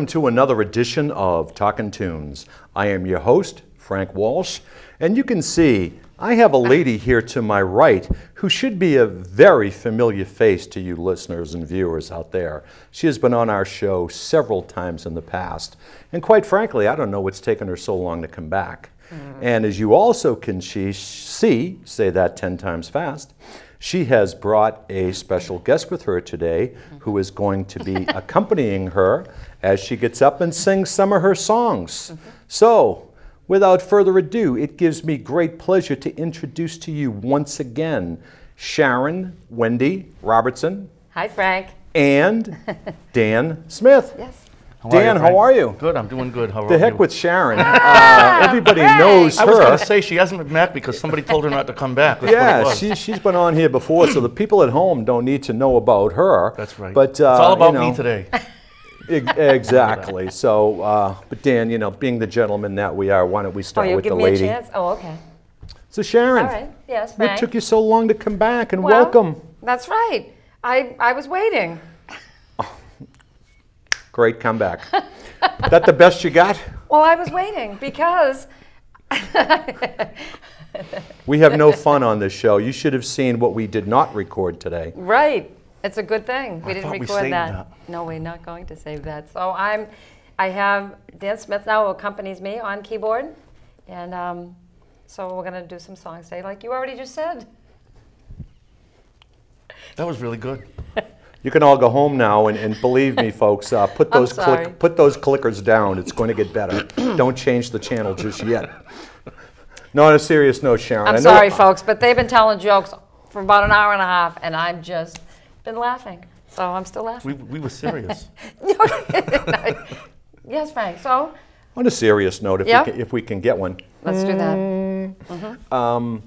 Welcome to another edition of Talk 'N Tunes. I am your host, Frank Walsh, and you can see I have a lady here to my right who should be a very familiar face to you listeners and viewers out there. She has been on our show several times in the past, and quite frankly, I don't know what's taken her so long to come back. Mm. And as you also can she- see, say that 10 times fast, she has brought a special guest with her today who is going to be accompanying her as she gets up and sings some of her songs. So, without further ado, it gives me great pleasure to introduce to you once again Sharen Wendy Robertson Hi, Frank. and Dan Smith. Yes. Dan, how are you? Good, I'm doing good. How are you? The heck you? with Sharen. Uh, everybody knows her. I was going to say she hasn't been back because somebody told her not to come back. That's Yeah, she, she's been on here before, so the people at home don't need to know about her. That's right. But uh, it's all you about know, me today. ex- exactly. So, uh, but Dan, you know, being the gentleman that we are, why don't we Oh, start you with give the me lady? a chance? Oh, okay. So, Sharen, All right. Yes, what Frank. took you so long to come back and Well, welcome? That's right. I, I was waiting. Great comeback. that the best you got? Well, I was waiting because We have no fun on this show. You should have seen what we did not record today. right. It's a good thing we I didn't thought we record saved that. that. No, we're not going to save that. So I'm, I have Dan Smith now who accompanies me on keyboard, and um, so we're gonna do some songs today, like you already just said. That was really good. You can all go home now, and, and believe me, folks, uh, put those sorry. click, put those clickers down. It's going to get better. Don't change the channel just yet. No, on a serious note, Sharen. I'm I know- sorry, folks, but they've been telling jokes for about an hour and a half, and I'm just been laughing. So I'm still laughing. We, we were serious. yes, Frank. So On a serious note, if, Yeah. we, can, if we can get one, let's do that. Mm. Mm-hmm. Um,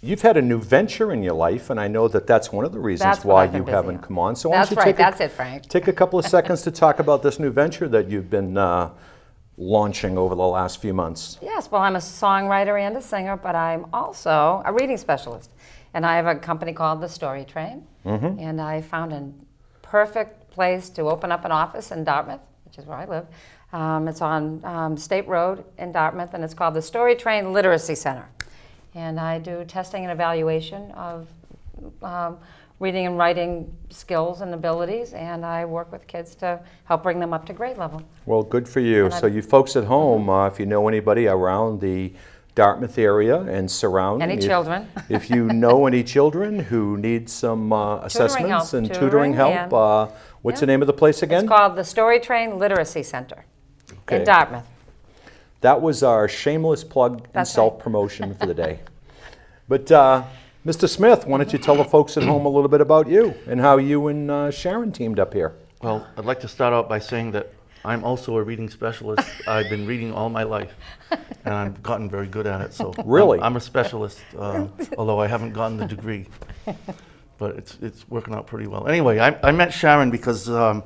you've had a new venture in your life, and I know that that's one of the reasons That's what why I've been you busy haven't on. come on. So why That's don't you right. take That's a, it, Frank. Take a couple of seconds to talk about this new venture that you've been uh, launching over the last few months. Yes, well, I'm a songwriter and a singer, but I'm also a reading specialist. And I have a company called The Story Train. And I found a perfect place to open up an office in Dartmouth, which is where I live. Um, it's on um, State Road in Dartmouth, and it's called the Story Train Literacy Center. And I do testing and evaluation of um, reading and writing skills and abilities, and I work with kids to help bring them up to grade level. Well, good for you. And So I'm- you folks at home, uh, if you know anybody around the Dartmouth area and surrounding, Any if- children. if you know any children who need some uh, assessments help, and tutoring tutoring help, and- uh, what's the name of the place again? It's called the Story Train Literacy Center Okay. in Dartmouth. That was our shameless plug and That's right. self-promotion for the day. But uh, Mr. Smith, why don't you tell the folks at home a little bit about you and how you and uh, Sharen teamed up here? Well, I'd like to start out by saying that I'm also a reading specialist. I've been reading all my life, and I've gotten very good at it. So I'm- Really? I'm, a specialist, uh, although I haven't gotten the degree. But it's, it's working out pretty well. Anyway, I, I met Sharen because um,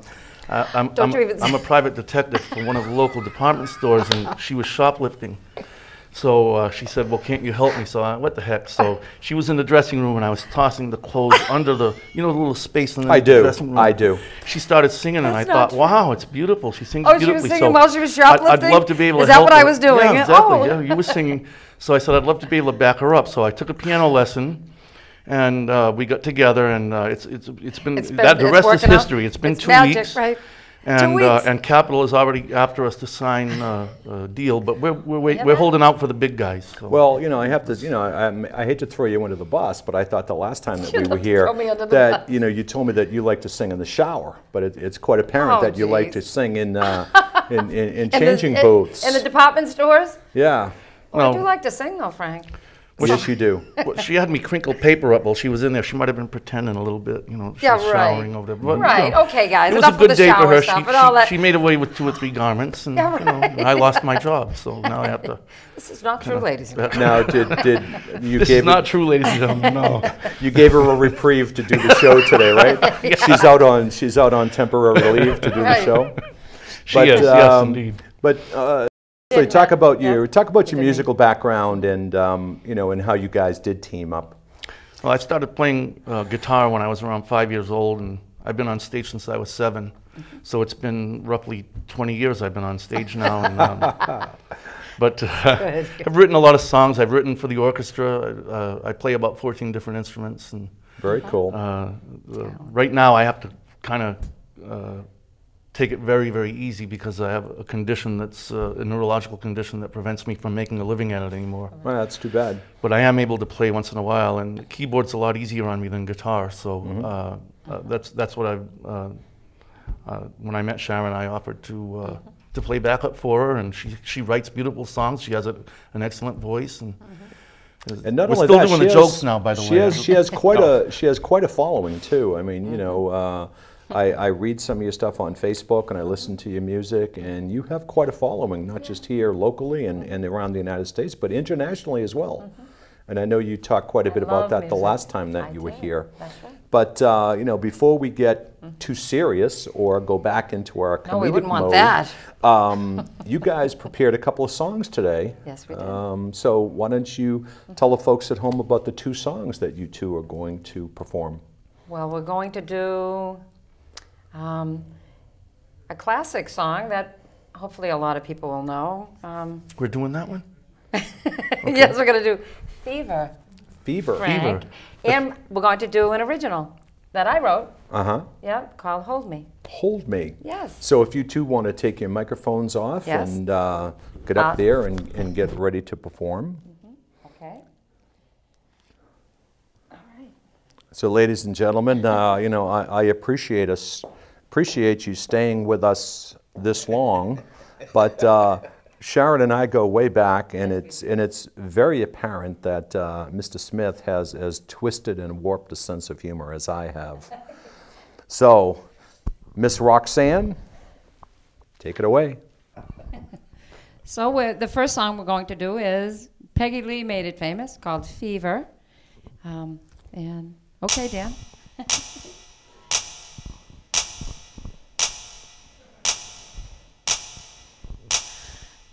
I, I'm, I'm, I'm a private detective for one of the local department stores, and she was shoplifting. So uh, she said, "Well, can't you help me?" So I, what the heck? So she was in the dressing room, and I was tossing the clothes under the, you know, the little space in the I do, dressing room. I do. She started singing, and That's I not thought, "Wow, it's beautiful." She sings Oh, she was beautifully. singing so while she was I'd- I'd, love to be able Is to. that help what I her. was doing? Yeah, exactly. Oh. Yeah, you were singing. So I said, "I'd love to be able to back her up." So I took a piano lesson. And uh, we got together, and uh, it's it's it's been, It's been- that the it's rest is working out. history. It's been It's two magic, weeks, right? And uh, and Capitol is already after us to sign uh, a deal, but we're we're, wait, Yeah, we're man. holding out for the big guys. So. Well, you know, I have to, you know, I, I hate to throw you under the bus, but I thought the last time that You we were don't here throw me under the that, bus. you know, you told me that you like to sing in the shower, but it, it's quite apparent Oh, that you like to geez. sing in, uh, in, in, in In the- changing in- booths. In the department stores? yeah. Well, I Well- do like to sing, though, Frank. Yes, you do. Well, she had me crinkle paper up while she was in there. She might have been pretending a little bit, you know, she Yeah, was right. showering over there. But, you Right, know, okay, guys, It was enough a good day for her. stuff she, she, she made away with two or three garments, and Yeah, you know. I lost my job, so now I have to. This is not true, ladies and gentlemen. Now, did, did you This gave is not her, true, ladies and gentlemen. No. you gave her a reprieve to do the show today, right? She's out on she's out on temporary leave to do the Right. show. She But, is, yes, um, indeed. But uh, Yeah, so talk about yeah. your talk about your musical background and um, you know and how you guys did team up. Well, I started playing uh, guitar when I was around five years old, and I've been on stage since I was seven, so it's been roughly 20 years I've been on stage now. And, um, but uh, I've written a lot of songs. I've written for the orchestra. Uh, I play about 14 different instruments, and Very cool. uh, uh, right now I have to kind of uh, take it very, very easy because I have a condition that's uh, a neurological condition that prevents me from making a living at it anymore. well, that's too bad. But I am able to play once in a while, and keyboard's a lot easier on me than guitar. So Mm-hmm. uh, uh, that's that's what I. Uh, uh, when I met Sharen, I offered to uh, Mm-hmm. to play backup for her, and she she writes beautiful songs. She has a, an excellent voice, and Mm-hmm. And not we're only still that, doing she the has, jokes now. By the she way, has she has quite a she has quite a following too. I mean, Mm-hmm. you know, uh, I, I read some of your stuff on Facebook and I listen to your music, and you have quite a following, not just here locally and, and around the United States, but internationally as well. And I know you talked quite a Mm-hmm. I bit about that the last time that I you were here. That's right. But uh, you know, before we get too serious or go back into our comedic No, we wouldn't want mode, that. um, you guys prepared a couple of songs today. Yes, we did. Um, so why don't you tell the folks at home about the two songs that you two are going to perform? Well, we're going to do um, a classic song that hopefully a lot of people will know. Um, we're doing that one. yes, we're going to do Fever, Fever. Frank. And we're going to do an original that I wrote, Uh huh. yeah, called Hold Me. Hold me. Yes. So if you two want to take your microphones off Yes. and uh, get up Uh, there and, and get ready to perform. Okay. All right. So, ladies and gentlemen, uh, you know, I, I appreciate us, appreciate you staying with us this long, but uh, Sharen and I go way back, and it's and it's very apparent that uh, Mr. Smith has as twisted and warped a sense of humor as I have. So, Miss Roxanne, take it away. So the first song we're going to do is Peggy Lee made it famous, called Fever. Um, and okay, Dan.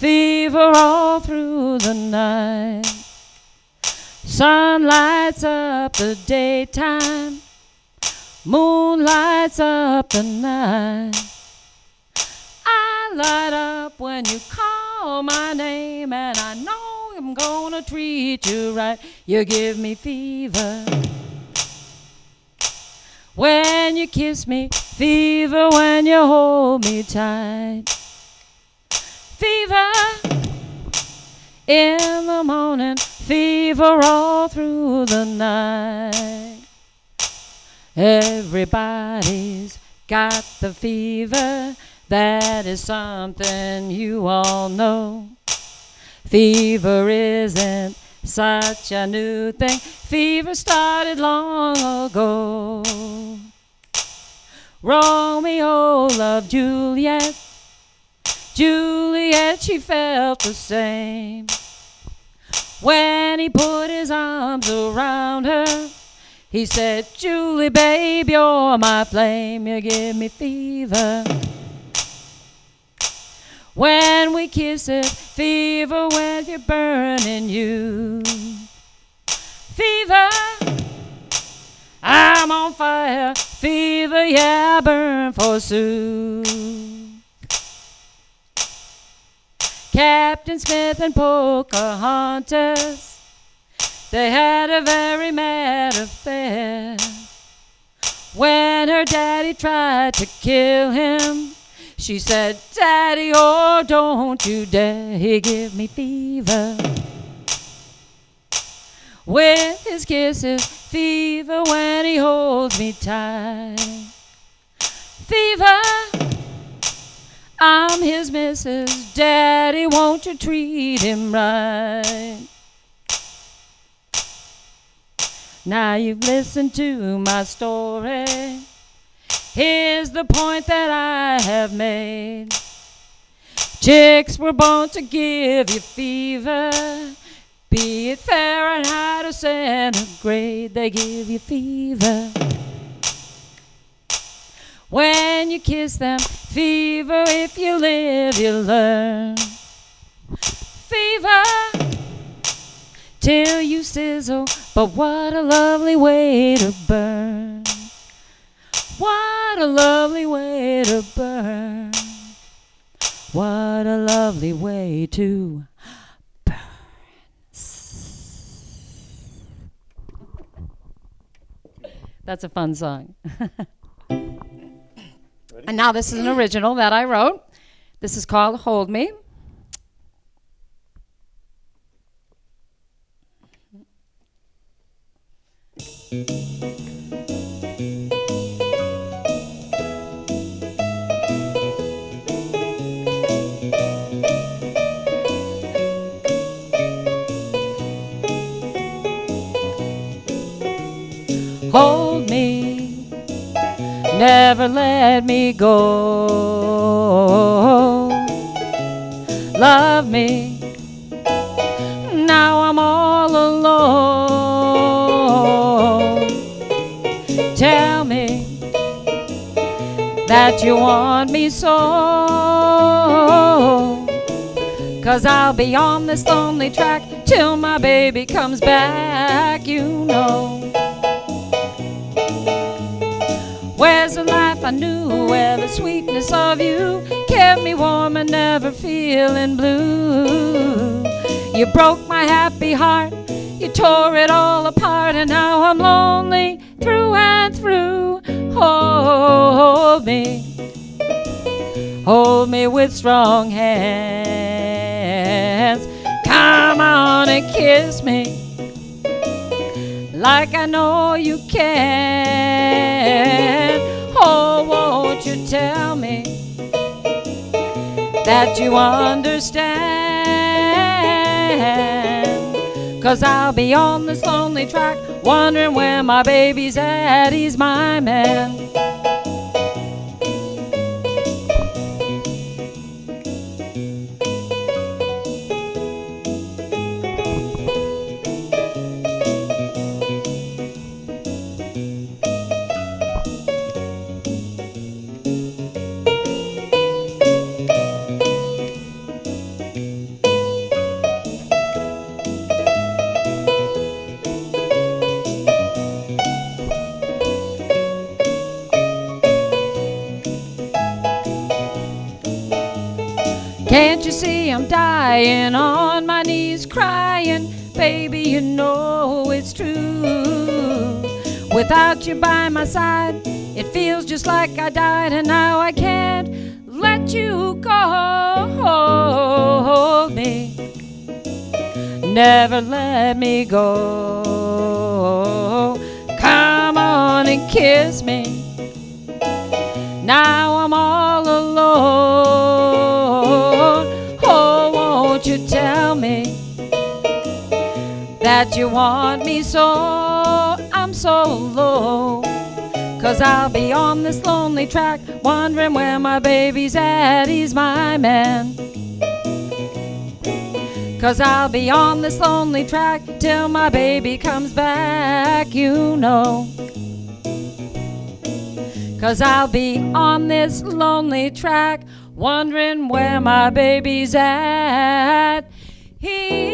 fever all through the night. Sun lights up the daytime, moon lights up the night. I light up when you call my name, and I know I'm gonna treat you right. You give me fever. When you kiss me, fever when you hold me tight. Fever in the morning, fever all through the night. Everybody's got the fever, that is something you all know. Fever isn't such a new thing, fever started long ago. Romeo loved Juliet, Juliet, she felt the same. When he put his arms around her, he said, Julie, babe, you're my flame, you give me fever. When we kiss it, fever when you're burning you. Fever, I'm on fire, fever, yeah, I burn for Sue. Captain Smith and Pocahontas, they had a very mad affair. When her daddy tried to kill him, she said, Daddy, oh, don't you dare, he give me fever. With his kisses, fever when he holds me tight. Fever, I'm his missus. Daddy, won't you treat him right? Now you've listened to my story. Here's the point that I have made. Chicks were born to give you fever. Be it Fahrenheit or centigrade, they give you fever. When you kiss them, fever. If you live, you learn. Fever till you sizzle. But what a lovely way to burn. What a lovely way to burn. What a lovely way to burn. That's a fun song. and now this is an original that I wrote. This is called Hold Me. hold never let me go. Love me, now I'm all alone. Tell me that you want me so. Cause I'll be on this lonely track till my baby comes back, you know. Where's the life I knew? Where the sweetness of you kept me warm and never feeling blue. You broke my happy heart, you tore it all apart, and now I'm lonely through and through. Hold me, hold me with strong hands. Come on and kiss me like I know you can. That you understand? Cause I'll be on this lonely track, wondering where my baby's at. He's my man. I'm dying on my knees crying? Baby, you know it's true. Without you by my side, it feels just like I died, and now I can't let you go. Hold me, never let me go. Come on and kiss me. Now I'm all alone. That you want me so? I'm so low. Cause I'll be on this lonely track, wondering where my baby's at. He's my man. Cause I'll be on this lonely track till my baby comes back, you know. Cause I'll be on this lonely track, wondering where my baby's at. He's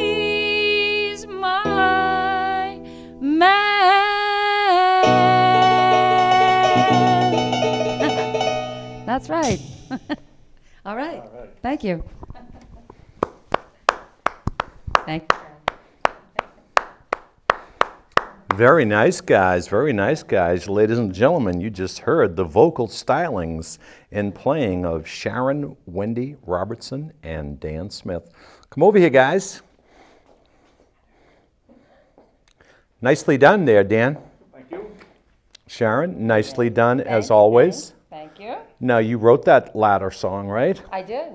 That's right. All right. Thank you. Thank you. Very nice, guys. Very nice, guys. Ladies and gentlemen, you just heard the vocal stylings and playing of Sharen, Wendy Robertson, and Dan Smith. Come over here, guys. Nicely done there, Dan. Thank you. Sharen, nicely done as Thank you. always. Thank you. Now, you wrote that latter song, right? I did.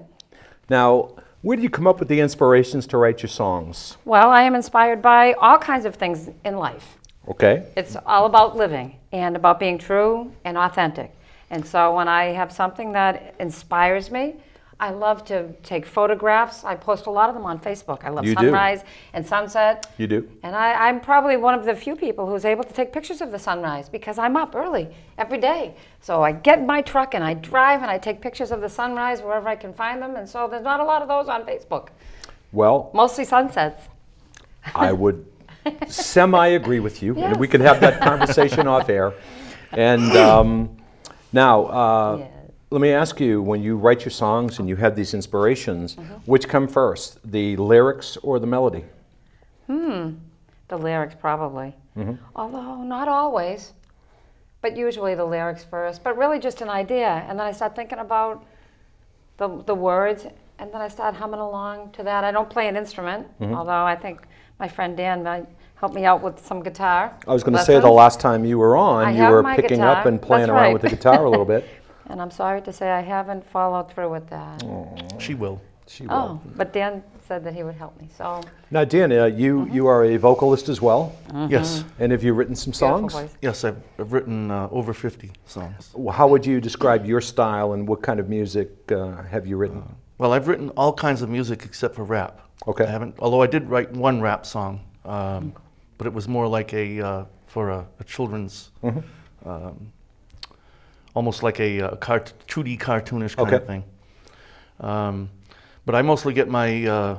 Now, where did you come up with the inspirations to write your songs? Well, I am inspired by all kinds of things in life. Okay. It's all about living and about being true and authentic. And so when I have something that inspires me, I love to take photographs. I post a lot of them on Facebook. I love You do? sunrise and sunset. You do? And I, I'm probably one of the few people who's able to take pictures of the sunrise because I'm up early every day. So I get in my truck and I drive and I take pictures of the sunrise wherever I can find them. And so there's not a lot of those on Facebook. Well, Mostly sunsets. I would semi agree with you, and we Yes. could have that conversation off air. And um, now, uh, Yes. Let me ask you: when you write your songs and you have these inspirations, Mm-hmm. which come first, the lyrics or the melody? Hmm, the lyrics, probably. Mm-hmm. Although not always, but usually the lyrics first. But really just an idea, and then I start thinking about the the words, and then I start humming along to that. I don't play an instrument, Mm-hmm. although I think my friend Dan might help me out with some guitar. I was going to say the last time you were on, I you were picking up and playing around with the guitar a little bit. And I'm sorry to say I haven't followed through with that. She will. She will. Oh, but Dan said that he would help me. So Now, Dan, uh, you Mm-hmm. you are a vocalist as well, Yes, and have you written some beautiful songs? voice. yes, I've, I've written uh, over 50 songs. How would you describe your style and what kind of music uh, have you written? Well, I've written all kinds of music except for rap. Okay. I haven't, although I did write one rap song, um, but it was more like a uh, for a, a children's, Mm-hmm. um, almost like a, uh cart, 2D cartoonish kind Okay. of thing. Um, but I mostly get my uh,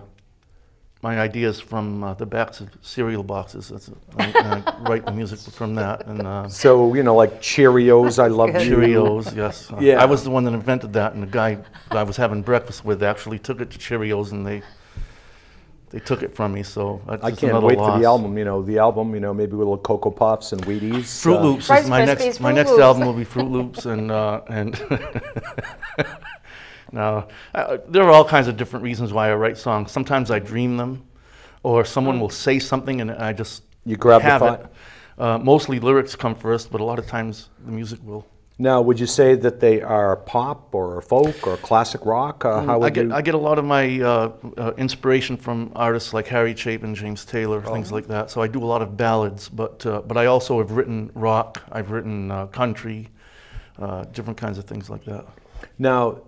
my ideas from uh, the backs of cereal boxes. That's I, I write the music from that and. Uh, So you know, like Cheerios, I love. Cheerios, yes. Yeah. I was the one that invented that, and the guy that I was having breakfast with actually took it to Cheerios, and they they took it from me. So that's I can't another wait for the album. You know, the album. You know, maybe with little Cocoa Puffs and Wheaties. Fruit uh, Loops Rice is my Krispies, next. My next Loops. album will be Froot Loops, and uh, and no, uh, there are all kinds of different reasons why I write songs. Sometimes I dream them, or someone will say something, and I just You grab the have thought? it. Uh, mostly lyrics come first, but a lot of times the music will. Now, would you say that they are pop or folk or classic rock? Uh, how I get you? I get a lot of my uh, uh, inspiration from artists like Harry Chapin, James Taylor, things Oh. like that. So I do a lot of ballads, but uh, but I also have written rock. I've written uh, country, uh, different kinds of things like that. Now,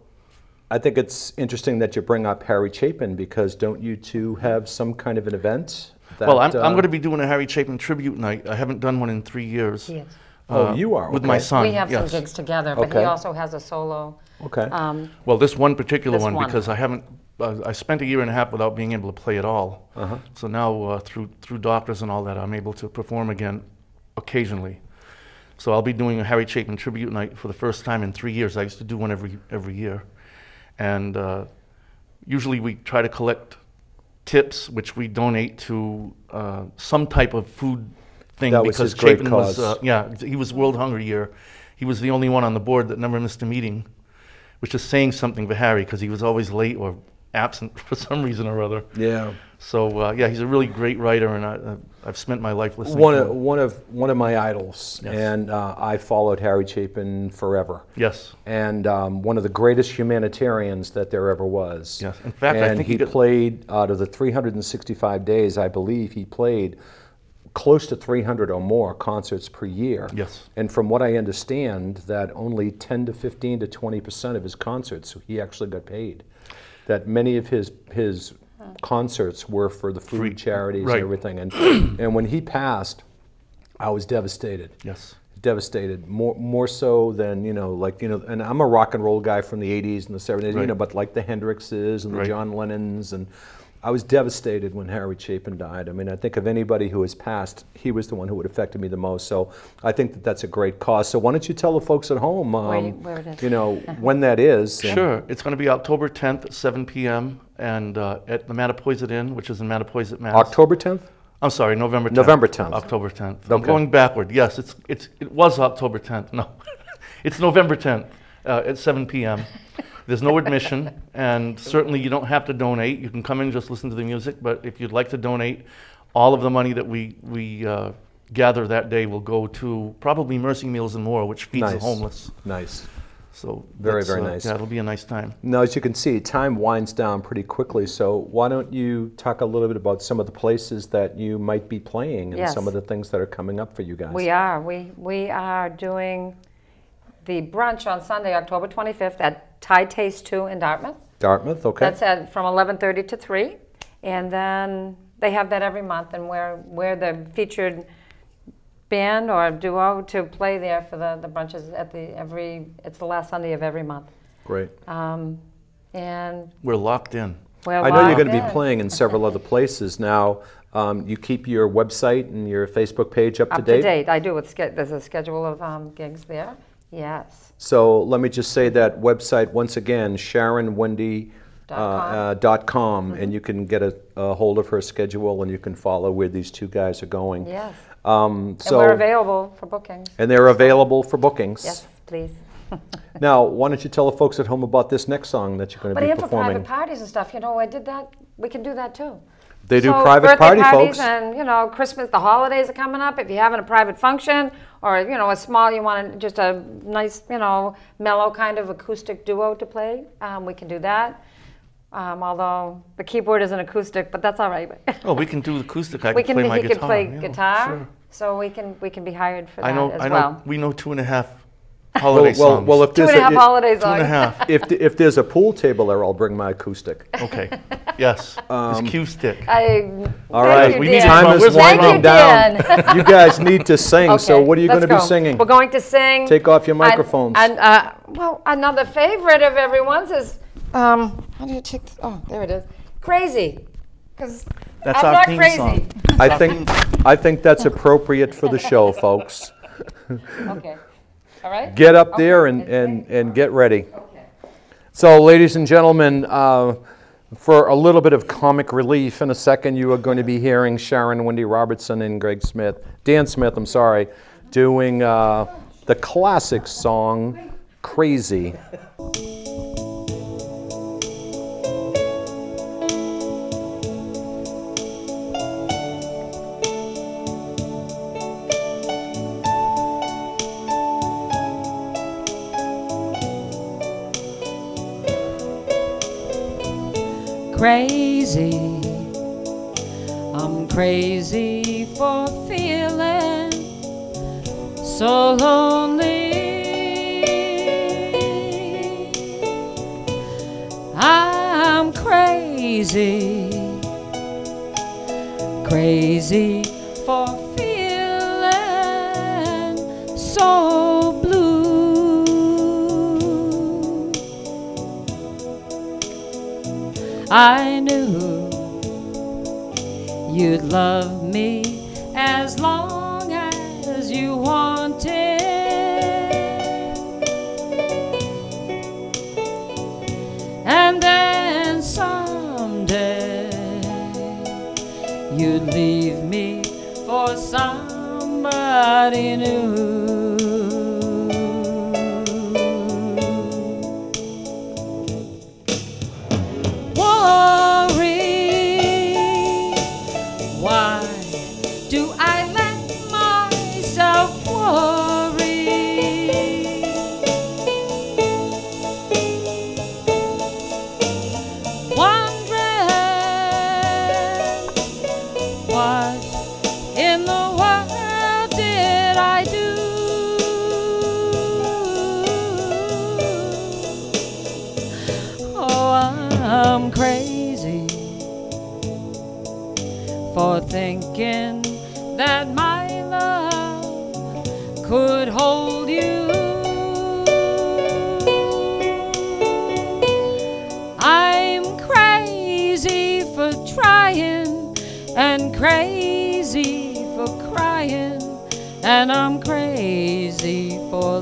I think it's interesting that you bring up Harry Chapin because don't you two have some kind of an event? That, well, I'm, I'm going to be doing a Harry Chapin tribute night. I haven't done one in three years. Yes. Oh, you are, with my son. We have yes. some gigs together, but Okay. he also has a solo. Okay. Um, Well, this one particular This one, one. because I haven't, uh, I spent a year and a half without being able to play at all. Uh-huh. So now, uh, through through doctors and all that, I'm able to perform again, occasionally. So I'll be doing a Harry Chapin tribute night for the first time in three years. I used to do one every every year, and uh, usually we try to collect tips, which we donate to uh, some type of food thing That was because his great Chapin was, cause. uh, yeah, he was World Hunger Year. He was the only one on the board that never missed a meeting, which is saying something for Harry because he was always late or absent for some reason or other. yeah. So uh, yeah, he's a really great writer, and I, uh, I've spent my life listening. One to of, him. one of one of my idols, Yes. and uh, I followed Harry Chapin forever. Yes, and um, one of the greatest humanitarians that there ever was. Yes. In fact, I think he he played out of the 365 days, I believe he played close to 300 or more concerts per year. Yes. And from what I understand, that only 10 to 15 to 20 percent of his concerts he actually got paid. That many of his his concerts were for the food Free. charities Right. and everything. And and when he passed, I was devastated yes, devastated more more so than you know like you know and I'm a rock and roll guy from the 80s and the 70s you know but like the Hendrixes and the Right. John Lennons and I was devastated when Harry Chapin died. I mean, I think of anybody who has passed, he was the one who would affected me the most. So I think that that's a great cause. So why don't you tell the folks at home, um, Where you- where it is. you know, when that is? sure. It's going to be October 10th 7 p.m. and uh, at the Mattapoisett Inn, which is in Mattapoisett, Mass. October 10th? I'm sorry, November 10th. November 10th. October 10th. I'm going backward. Yes, it's it's it was October 10th. No, it's November 10th uh, at 7 p.m. There's no admission, and certainly you don't have to donate. You can come in and just listen to the music. But if you'd like to donate, all of the money that we we uh, gather that day will go to probably Mercy Meals and More, which feeds the homeless. Nice. So Very, very uh, nice. Yeah, it'll be a nice time. Now, as you can see, time winds down pretty quickly. So why don't you talk a little bit about some of the places that you might be playing and Yes. some of the things that are coming up for you guys? We are. We we are doing the brunch on Sunday, October 25th at Thai Taste 2 in Dartmouth. Dartmouth, okay. That's at from 11:30 to 3, and then they have that every month, and we're we're the featured band or duo to play there for the, the brunches at the every. It's the last Sunday of every month, Great. um, and We're locked in. we're I know you're going to be playing in several other places now. Um, you keep your website and your Facebook page up, up to date. Up to date, I do. With ske- there's a schedule of um, gigs there. Yes. So let me just say that website once again, SharenWendy. Dot Uh, uh, dot com, and you can get a, a hold of her schedule, and you can follow where these two guys are going. Yes. Um, and so, we're available for bookings. and they're available for bookings. Yes, please. Now, why don't you tell the folks at home about this next song that you're going to But be and for performing? private parties and stuff, you know, I did that. We can do that too. They do So private party, parties folks. and you know Christmas, the holidays are coming up. If you're having a private function or you know a small, you want just a nice you know mellow kind of acoustic duo to play, um, we can do that. Um, although the keyboard isn't acoustic, but that's all right. Oh, we can do acoustic. I we can can play my he guitar. could play yeah, guitar, sure. so we can we can be hired for that I that know. as I know. well. We know two and a half well, holiday well, songs. well, if Two there's and a half a, holidays two and a on. half. if, if there's a pool table there, I'll bring my acoustic. Okay. Yes. Um, it's cue. I, All thank right, you, we need Dan. time is Where's Thank winding you, down. Dan. you guys need to sing. So what are you going let's to be singing? We're going to sing. Take off your microphones. And, uh, well, another favorite of everyone's is, um, how do you take? This? Oh, there it is. Crazy, because That's I'm our not theme crazy. song. I think I think that's appropriate for the show, folks. Okay. All right. Get up there and, and, and get ready. Okay. So, ladies and gentlemen, uh, for a little bit of comic relief, in a second you are going to be hearing Sharen Wendy Robertson and Greg Smith, Dan Smith, I'm sorry, doing uh, the classic song Crazy. Crazy. I'm crazy for feeling so lonely. I'm crazy, crazy for feeling so I knew you'd love me as long as you wanted. And then someday you'd leave me for somebody new. Thinking that my love could hold you. I'm crazy for trying and crazy for crying, and I'm crazy for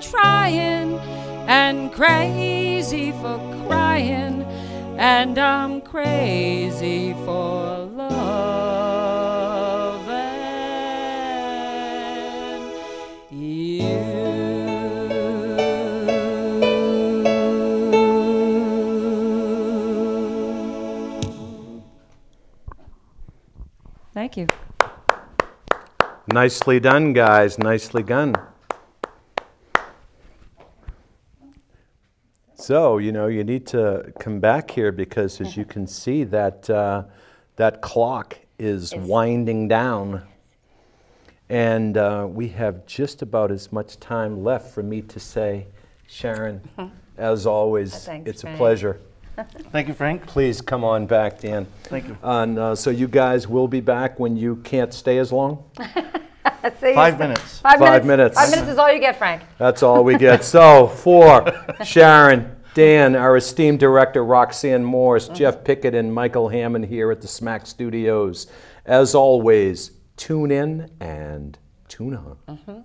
trying and crazy for crying, and I'm crazy for loving you. Thank you. Nicely done, guys. Nicely done. So, you know, you need to come back here because as you can see, that, uh, that clock is winding down. And uh, we have just about as much time left for me to say, Sharen, as always, Thanks, it's a pleasure. Thank you, Frank. Please come on back, Dan. Thank you. And uh, so you guys will be back when you can't stay as long? Let's see. Five minutes. Five, Five minutes. minutes. Five minutes is all you get, Frank. That's all we get. So, for Sharen, Dan, our esteemed director Roxanne Morris, Jeff Pickett, and Michael Hammond here at the SMAC Studios. As always, tune in and tune on. Mm-hmm.